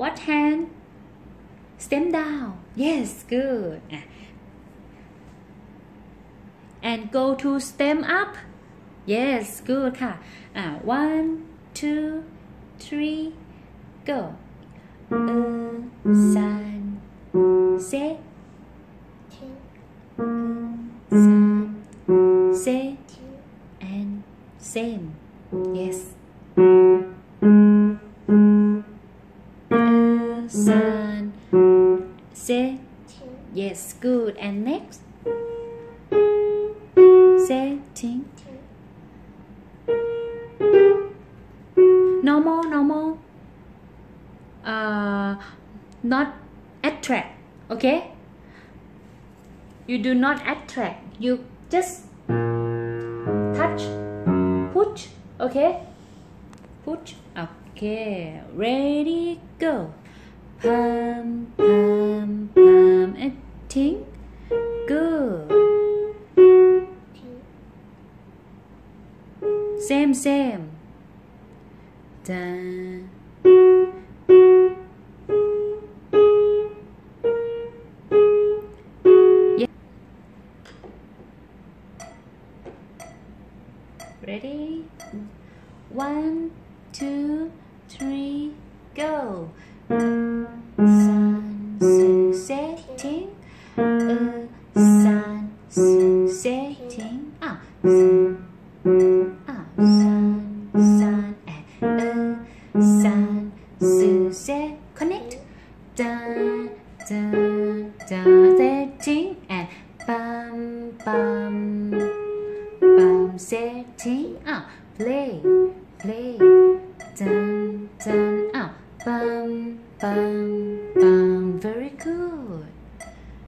What hand? Stem down. Yes, good. Ah. And go to stem up. Yes, good ค่ะ ah, one two three go 一三四一三四 and same yes person. two, yes, good. And next, say, ting. Normal, normal. Uh, not attract, okay? You do not attract. You just touch, push, okay? Push, okay. Ready, go pam pam pam and ting good same same Dun. Ready? One, two, three, go. Setting. Uh, san su setting. Ah. Ah. San san and uh, san su. Connect. Dun dun dun setting and bum bum bum setting. Ah. Play play. Dun dun. Ah. Bum bum bum